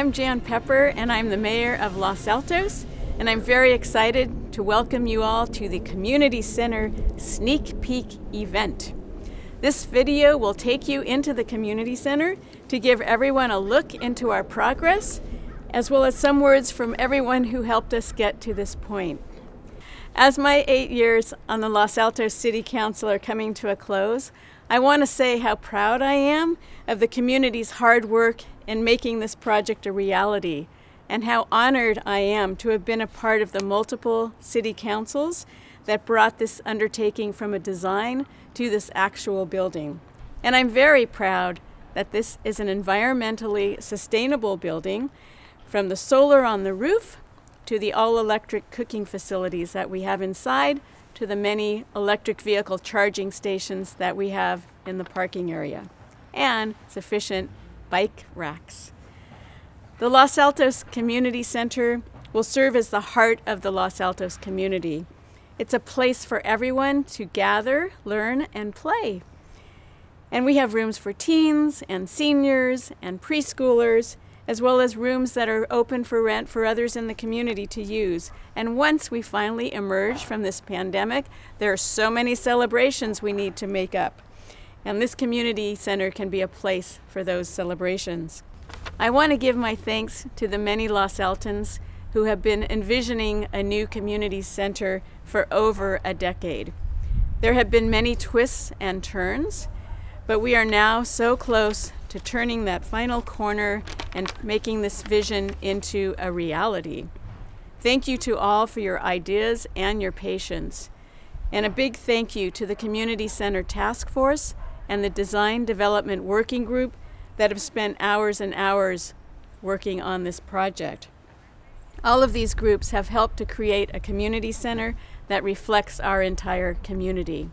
I'm Jan Pepper and I'm the mayor of Los Altos and I'm very excited to welcome you all to the Community Center Sneak Peek event. This video will take you into the Community Center to give everyone a look into our progress as well as some words from everyone who helped us get to this point. As my eight years on the Los Altos City Council are coming to a close, I want to say how proud I am of the community's hard work in making this project a reality and how honored I am to have been a part of the multiple city councils that brought this undertaking from a design to this actual building. And I'm very proud that this is an environmentally sustainable building from the solar on the roof to the all-electric cooking facilities that we have inside to the many electric vehicle charging stations that we have in the parking area and sufficient bike racks. The Los Altos Community Center will serve as the heart of the Los Altos community. It's a place for everyone to gather, learn, and play. And we have rooms for teens and seniors and preschoolers, as well as rooms that are open for rent for others in the community to use. And once we finally emerge from this pandemic, there are so many celebrations we need to make up. And this community center can be a place for those celebrations. I want to give my thanks to the many Los Altons who have been envisioning a new community center for over a decade. There have been many twists and turns, but we are now so close to turning that final corner and making this vision into a reality. Thank you to all for your ideas and your patience. And a big thank you to the Community Center Task Force and the Design Development Working Group that have spent hours and hours working on this project. All of these groups have helped to create a community center that reflects our entire community.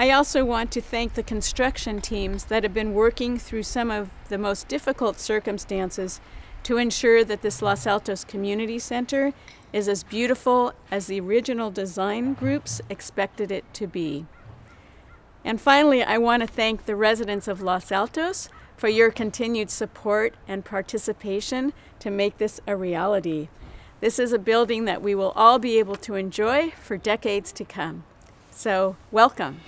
I also want to thank the construction teams that have been working through some of the most difficult circumstances to ensure that this Los Altos Community Center is as beautiful as the original design groups expected it to be. And finally, I want to thank the residents of Los Altos for your continued support and participation to make this a reality. This is a building that we will all be able to enjoy for decades to come. So, welcome.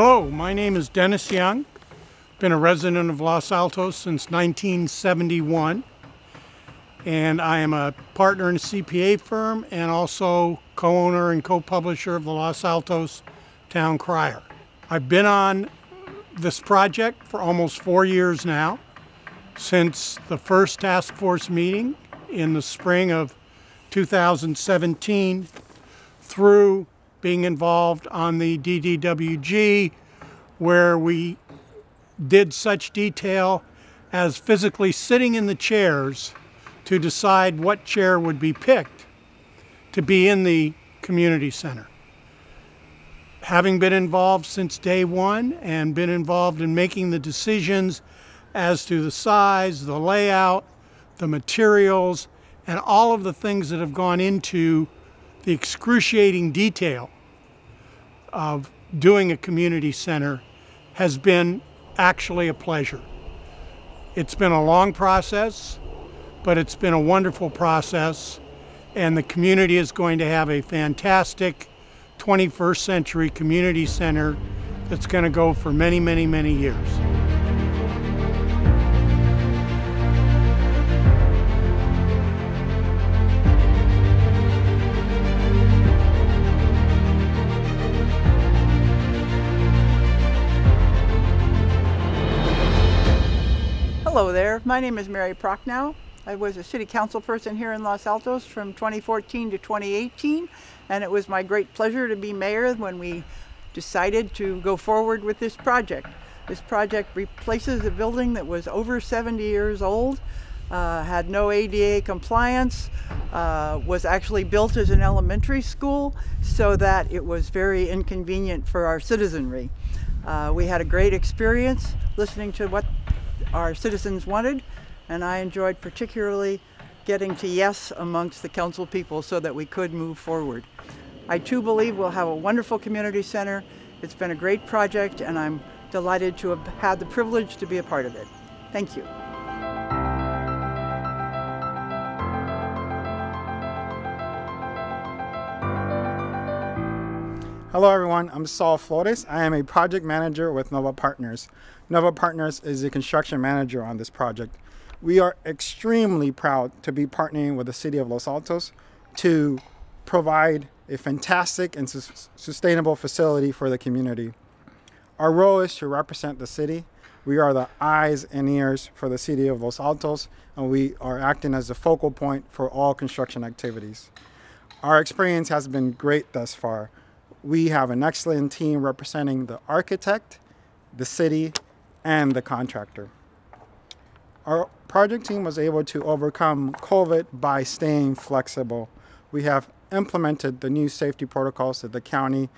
Hello, my name is Dennis Young. Been a resident of Los Altos since 1971. And I am a partner in a CPA firm and also co-owner and co-publisher of the Los Altos Town Crier. I've been on this project for almost four years now, since the first task force meeting in the spring of 2017 through being involved on the DDWG where we did such detail as physically sitting in the chairs to decide what chair would be picked to be in the community center. Having been involved since day one and been involved in making the decisions as to the size, the layout, the materials, and all of the things that have gone into the excruciating detail of doing a community center has been actually a pleasure. It's been a long process, but it's been a wonderful process, and the community is going to have a fantastic 21st century community center that's going to go for many, many, many years. My name is Mary Prochnow. I was a city council person here in Los Altos from 2014 to 2018 and it was my great pleasure to be mayor when we decided to go forward with this project. This project replaces a building that was over 70 years old, uh, had no ADA compliance, uh, was actually built as an elementary school so that it was very inconvenient for our citizenry. Uh, we had a great experience listening to what our citizens wanted, and I enjoyed particularly getting to yes amongst the council people so that we could move forward. I too believe we'll have a wonderful community center. It's been a great project, and I'm delighted to have had the privilege to be a part of it. Thank you. Hello everyone, I'm Saul Flores. I am a project manager with Nova Partners. Nova Partners is the construction manager on this project. We are extremely proud to be partnering with the city of Los Altos to provide a fantastic and su sustainable facility for the community. Our role is to represent the city. We are the eyes and ears for the city of Los Altos, and we are acting as the focal point for all construction activities. Our experience has been great thus far we have an excellent team representing the architect, the city, and the contractor. Our project team was able to overcome COVID by staying flexible. We have implemented the new safety protocols that the county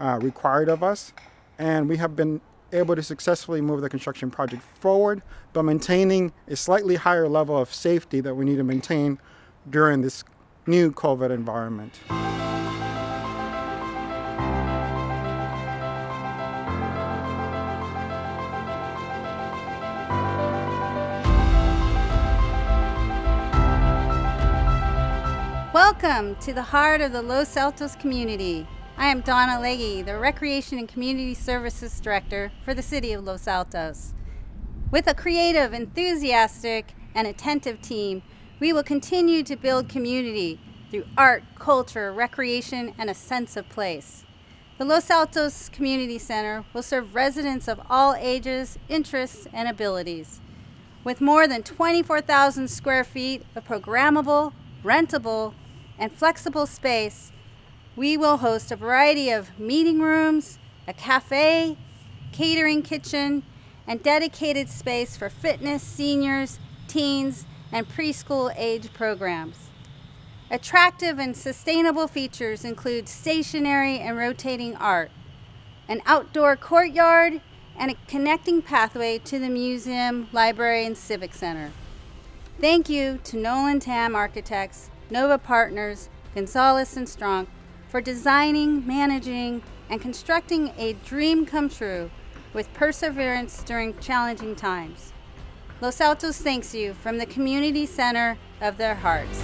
uh, required of us, and we have been able to successfully move the construction project forward, but maintaining a slightly higher level of safety that we need to maintain during this new COVID environment. Welcome to the heart of the Los Altos community. I am Donna Legge, the Recreation and Community Services Director for the City of Los Altos. With a creative, enthusiastic, and attentive team, we will continue to build community through art, culture, recreation, and a sense of place. The Los Altos Community Center will serve residents of all ages, interests, and abilities. With more than 24,000 square feet of programmable, rentable, and flexible space, we will host a variety of meeting rooms, a cafe, catering kitchen, and dedicated space for fitness, seniors, teens, and preschool age programs. Attractive and sustainable features include stationary and rotating art, an outdoor courtyard, and a connecting pathway to the museum, library, and civic center. Thank you to Noll and Tam Architects Nova Partners, Gonzalez and Strong for designing, managing, and constructing a dream come true with perseverance during challenging times. Los Altos thanks you from the community center of their hearts.